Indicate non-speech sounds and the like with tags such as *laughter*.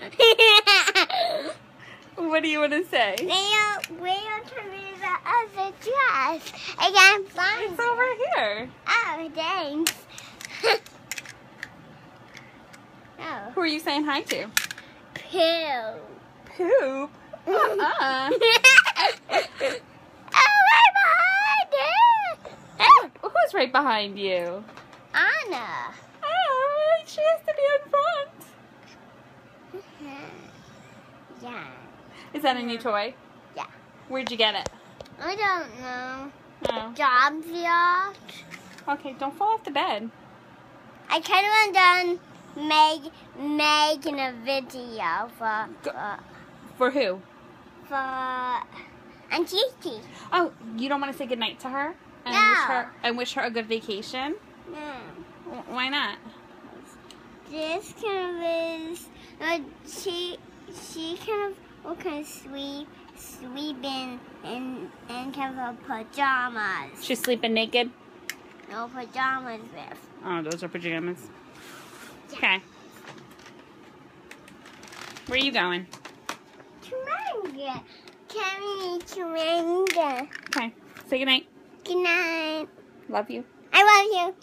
*laughs* What do you want to say? Where, where can we the other dress? I can't find It's over here. Oh, thanks. *laughs* oh. Who are you saying hi to? Poo. Poop. Uh-uh. *laughs* oh, right behind it. Who's right behind you? Anna. Oh, she has to be in front. Yeah. Is that a new toy? Yeah. Where'd you get it? I don't know. Oh. Jobs yacht. Okay, don't fall off the bed. I kind of want done make making a video for Go- uh, for, who? for Aunt Gigi. Oh, you don't want to say goodnight to her? And No. wish her and wish her a good vacation? No. Why not? This kind uh, she she kind of what kind of sleep sleeping in in kind of pajamas. She's sleeping naked? No pajamas with. Oh, those are pajamas. Okay. Where are you going? Tumanga. Carry Tumanga. Okay. Say goodnight. Good night. Love you. I love you.